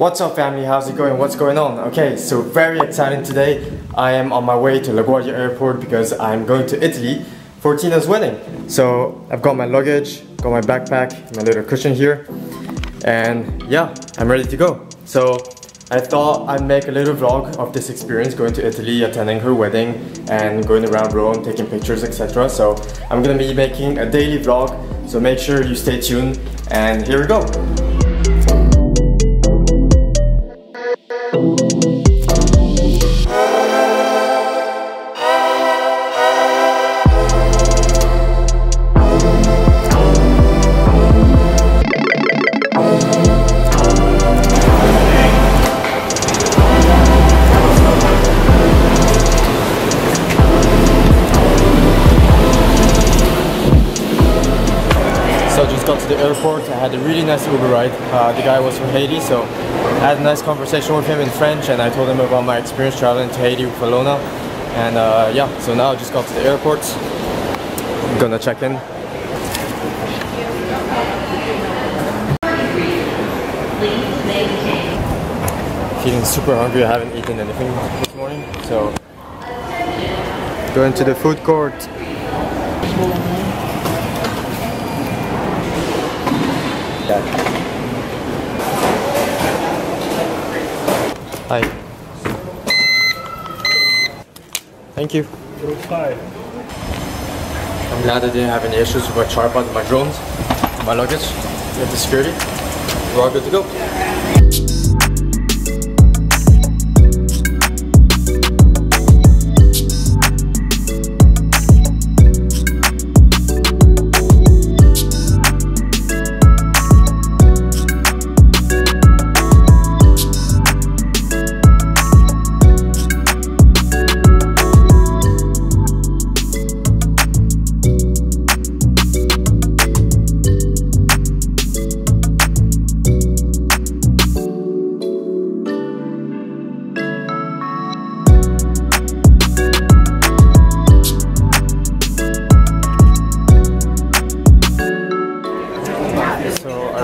What's up family, how's it going, what's going on? Okay, so very exciting today. I am on my way to LaGuardia Airport because I'm going to Italy for Tina's wedding. So I've got my luggage, got my backpack, my little cushion here, and yeah, I'm ready to go. So I thought I'd make a little vlog of this experience going to Italy, attending her wedding and going around Rome, taking pictures, etc. So I'm gonna be making a daily vlog, so make sure you stay tuned and here we go. Got to the airport. I had a really nice Uber ride. Uh, the guy was from Haiti, so I had a nice conversation with him in French, and I told him about my experience traveling to Haiti with Elona. And uh, yeah, so now I just got to the airport. I'm gonna check in. Feeling super hungry. I haven't eaten anything this morning, so going to the food court. Hi. Thank you. I'm glad I didn't have any issues with my tripod my drones, my luggage, with the security. We're all good to go.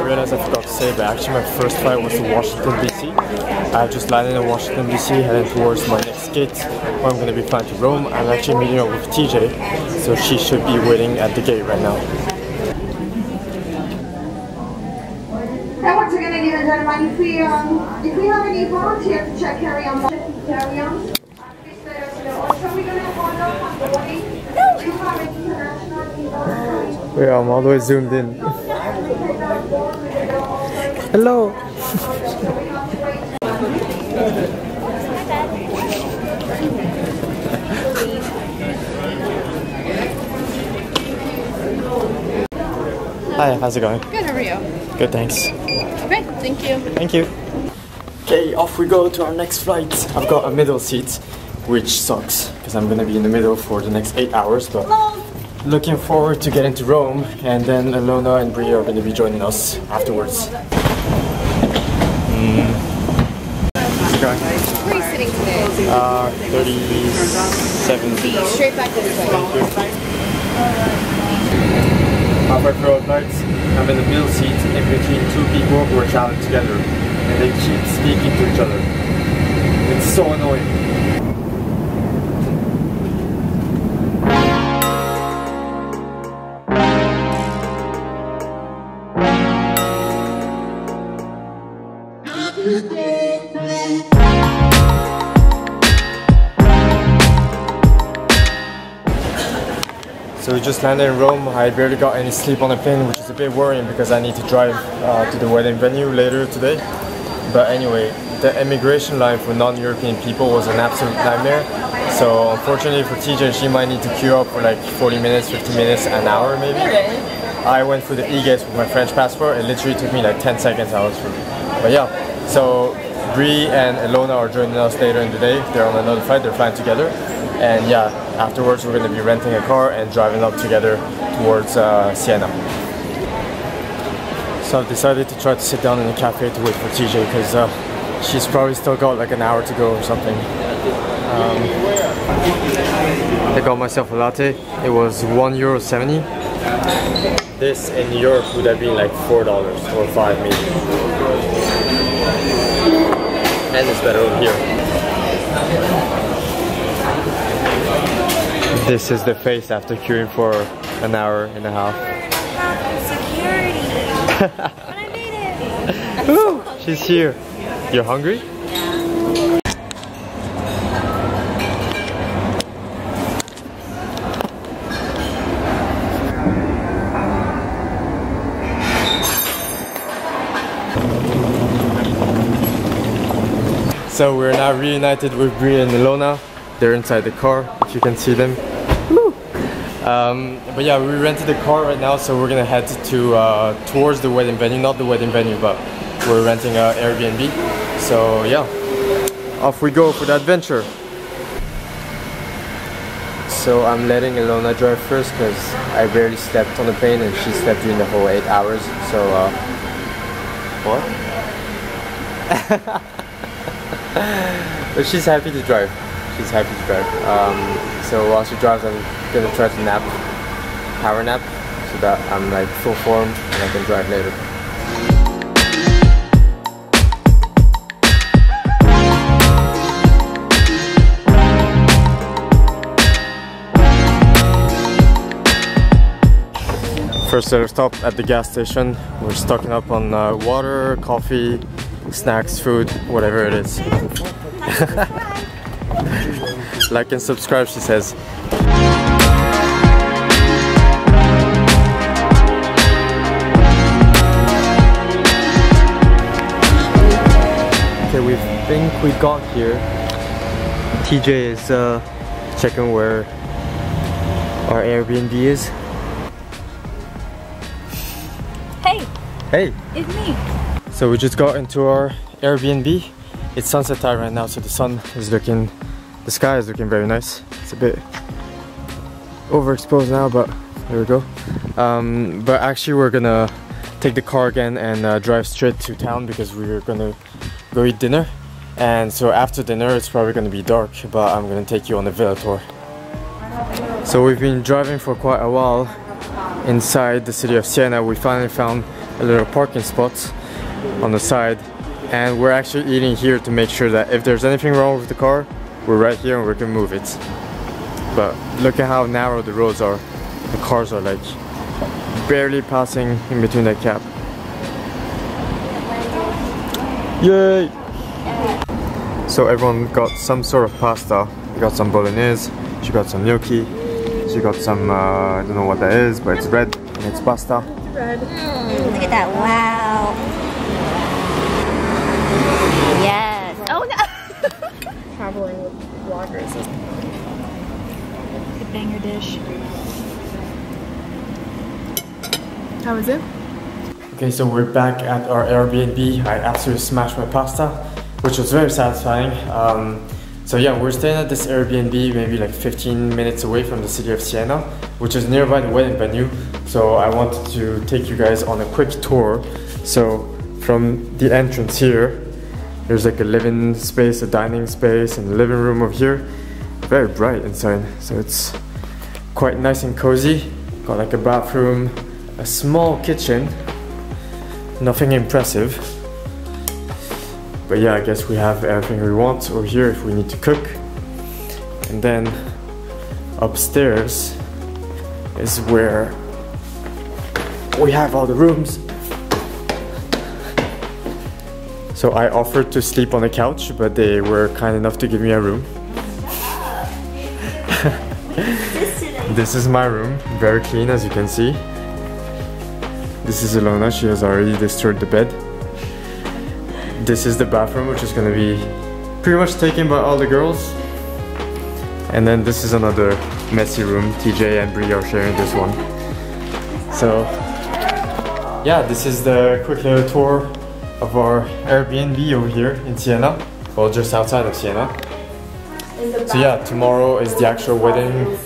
Realized I forgot to say, but actually my first flight was to Washington DC. I just landed in Washington DC, heading towards my next gate, where I'm going to be flying to Rome. I'm actually meeting up with TJ, so she should be waiting at the gate right now. And once again, ladies and gentlemen, if we, um, if we have any volunteers to check carry-on, carry-on, please let us know. Also, we're gonna hold up on boarding. Do you have any international people? Yeah, I'm all the way zoomed in. Hello. Hi, how's it going? Good, how are you? Good, thanks. Okay, thank you. Thank you. Okay, off we go to our next flight. I've got a middle seat, which sucks because I'm gonna be in the middle for the next eight hours. But looking forward to getting to Rome, and then Elona and Bria are gonna be joining us afterwards. Mm. How's it going? Where are you sitting today? Uh, 37. Straight back this way. Halfway through our flights, I'm in the middle seat in between two people who are traveling together, and they keep speaking to each other. It's so annoying. We just landed in Rome. I barely got any sleep on the plane, which is a bit worrying because I need to drive uh, to the wedding venue later today. But anyway, the immigration line for non-European people was an absolute nightmare. So unfortunately for TJ, she might need to queue up for like 40 minutes, 50 minutes, an hour maybe. I went through the e-gates with my French passport. It literally took me like 10 seconds. I was through. But yeah, so Bree and Elona are joining us later in the day. They're on another flight. They're flying together. And yeah, afterwards we're going to be renting a car and driving up together towards uh, Siena. So I've decided to try to sit down in a cafe to wait for TJ because uh, she's probably still got like an hour to go or something. Um, I got myself a latte. It was one euro seventy. This in Europe would have been like four dollars or five maybe. And it's better over here. This is the face after queuing for an hour and a half. Security. but I made it. Woo, she's here. You're hungry? So we're now reunited with Bree and Elona. They're inside the car, if you can see them. Um, but yeah, we rented the car right now, so we're gonna head to uh, towards the wedding venue, not the wedding venue, but we're renting an Airbnb. So yeah, off we go for the adventure. So I'm letting Elona drive first because I barely slept on the plane and she slept during the whole eight hours. So uh, what? but she's happy to drive. She's happy to drive. Um, so while she drives, I'm gonna try to nap, power nap, so that I'm like full form and I can drive later. First stop at the gas station. We're stocking up on uh, water, coffee, snacks, food, whatever it is. like and subscribe, she says. Okay, we think we got here. TJ is uh, checking where our Airbnb is. Hey, Hey! it's me. So we just got into our Airbnb. It's sunset time right now, so the sun is looking, the sky is looking very nice. It's a bit overexposed now, but there we go. Um, but actually, we're gonna take the car again and uh, drive straight to town because we're gonna go eat dinner. And so after dinner, it's probably gonna be dark, but I'm gonna take you on a villa tour. So we've been driving for quite a while inside the city of Siena. We finally found a little parking spot on the side and we're actually eating here to make sure that if there's anything wrong with the car we're right here and we can move it. But look at how narrow the roads are. The cars are like barely passing in between that gap. Yay! So everyone got some sort of pasta. Got some bolognese she got some gnocchi she got some uh, I don't know what that is but it's red and it's pasta. Look at that. Wow. Yes. Oh no. Traveling with vloggers is Good banger dish. How is it? Okay, so we're back at our Airbnb. I absolutely smashed my pasta, which was very satisfying. Um, so yeah, we're staying at this Airbnb, maybe like 15 minutes away from the city of Siena, which is nearby the wedding venue. So I wanted to take you guys on a quick tour. So from the entrance here, there's like a living space, a dining space, and a living room over here. Very bright inside, so it's quite nice and cozy. Got like a bathroom, a small kitchen, nothing impressive. But yeah, I guess we have everything we want over here if we need to cook. And then upstairs is where we have all the rooms. So I offered to sleep on the couch, but they were kind enough to give me a room. this is my room, very clean as you can see. This is Elona, she has already destroyed the bed. This is the bathroom, which is gonna be pretty much taken by all the girls. And then this is another messy room. TJ and Bree are sharing this one. So, yeah, this is the quick little tour of our Airbnb over here in Siena. Well, just outside of Siena. So yeah, tomorrow is the actual wedding